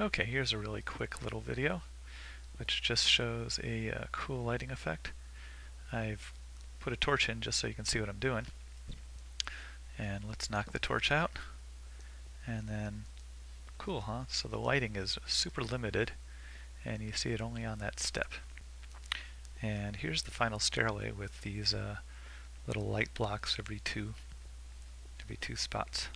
Okay, here's a really quick little video which just shows a uh, cool lighting effect. I've put a torch in just so you can see what I'm doing. And let's knock the torch out. And then, cool huh? So the lighting is super limited and you see it only on that step. And here's the final stairway with these uh, little light blocks every two, every two spots.